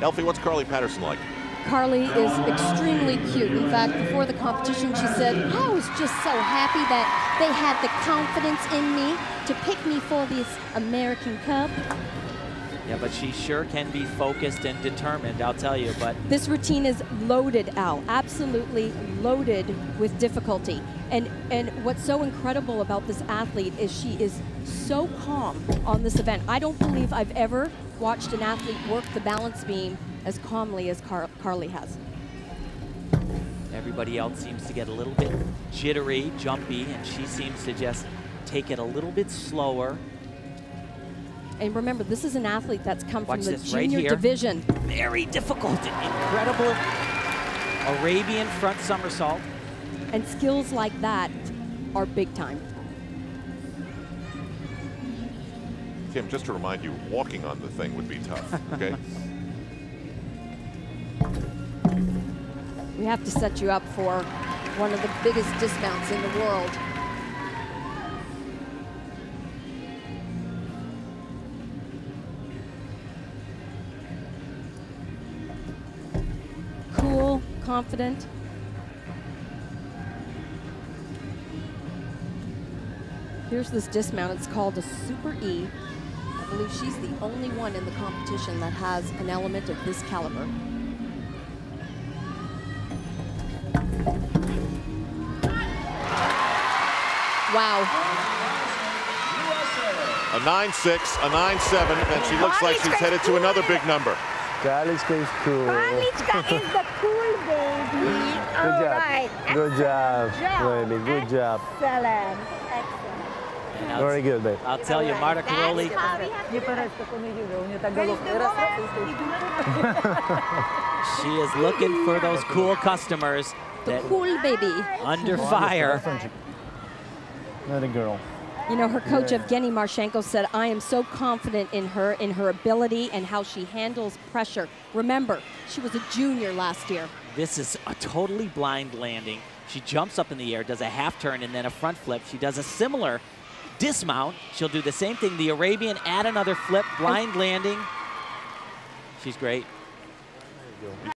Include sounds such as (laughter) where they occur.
Elfi, what's Carly Patterson like? Carly is extremely cute. In fact, before the competition, she said, I was just so happy that they had the confidence in me to pick me for this American Cup. Yeah, but she sure can be focused and determined, I'll tell you. But This routine is loaded, Al, absolutely loaded with difficulty. And, and what's so incredible about this athlete is she is so calm on this event. I don't believe I've ever watched an athlete work the balance beam as calmly as Car Carly has. everybody else seems to get a little bit jittery, jumpy, and she seems to just take it a little bit slower. And remember, this is an athlete that's come Watch from the this right junior division. Very difficult, incredible Arabian front somersault. And skills like that are big time. Kim, just to remind you, walking on the thing would be tough, okay? (laughs) We have to set you up for one of the biggest dismounts in the world. Cool, confident. Here's this dismount. It's called a Super E. I believe she's the only one in the competition that has an element of this caliber. Wow. A 9-6, a 9-7, and she looks like she's headed to another big number. Kaliska is cool. Kaliska is the cool baby. Good All job. right. Good job, Excellent baby. Good job. Excellent. Excellent. And I'll, Very good, babe. I'll tell you, Marta Karolyi, That's how we have (laughs) she is looking for those cool customers The cool baby. under fire. Not a girl. You know, her coach Evgeny Marchenko said, I am so confident in her, in her ability and how she handles pressure. Remember, she was a junior last year. This is a totally blind landing. She jumps up in the air, does a half turn, and then a front flip. She does a similar dismount. She'll do the same thing. The Arabian, add another flip, blind landing. She's great.